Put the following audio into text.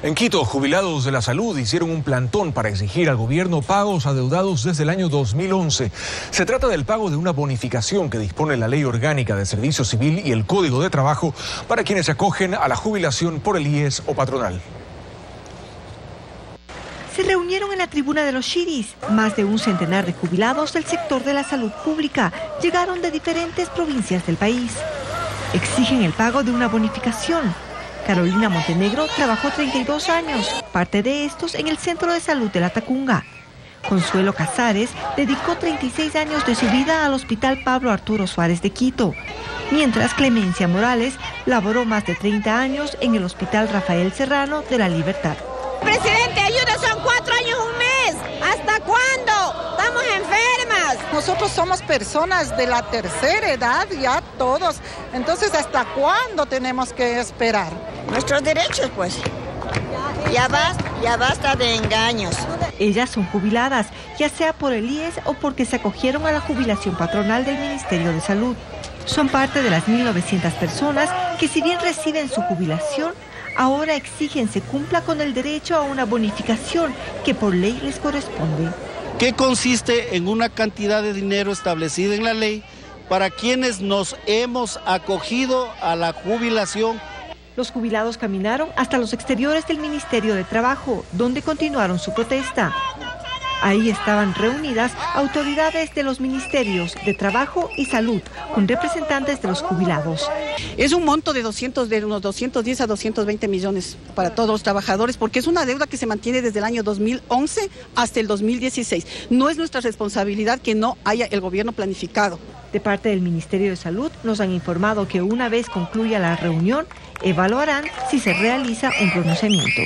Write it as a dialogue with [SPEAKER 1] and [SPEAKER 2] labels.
[SPEAKER 1] En Quito, jubilados de la salud hicieron un plantón para exigir al gobierno pagos adeudados desde el año 2011. Se trata del pago de una bonificación que dispone la Ley Orgánica de Servicio Civil y el Código de Trabajo para quienes se acogen a la jubilación por el IES o patronal.
[SPEAKER 2] Se reunieron en la tribuna de los Chiris. Más de un centenar de jubilados del sector de la salud pública llegaron de diferentes provincias del país. Exigen el pago de una bonificación Carolina Montenegro trabajó 32 años, parte de estos en el Centro de Salud de la Tacunga. Consuelo Casares dedicó 36 años de su vida al Hospital Pablo Arturo Suárez de Quito, mientras Clemencia Morales laboró más de 30 años en el Hospital Rafael Serrano de la Libertad.
[SPEAKER 3] Presidente, ayuda, son cuatro años un mes. ¿Hasta cuándo? Estamos enfermas.
[SPEAKER 4] Nosotros somos personas de la tercera edad, ya todos. Entonces, ¿hasta cuándo tenemos que esperar?
[SPEAKER 5] Nuestros derechos, pues. Ya basta, ya basta de engaños.
[SPEAKER 2] Ellas son jubiladas, ya sea por el IES o porque se acogieron a la jubilación patronal del Ministerio de Salud. Son parte de las 1.900 personas que si bien reciben su jubilación, ahora exigen se cumpla con el derecho a una bonificación que por ley les corresponde.
[SPEAKER 6] ¿Qué consiste en una cantidad de dinero establecida en la ley para quienes nos hemos acogido a la jubilación
[SPEAKER 2] los jubilados caminaron hasta los exteriores del Ministerio de Trabajo, donde continuaron su protesta. Ahí estaban reunidas autoridades de los ministerios de Trabajo y Salud con representantes de los jubilados.
[SPEAKER 7] Es un monto de 200 de unos 210 a 220 millones para todos los trabajadores porque es una deuda que se mantiene desde el año 2011 hasta el 2016. No es nuestra responsabilidad que no haya el gobierno planificado.
[SPEAKER 2] De parte del Ministerio de Salud nos han informado que una vez concluya la reunión evaluarán si se realiza un pronunciamiento.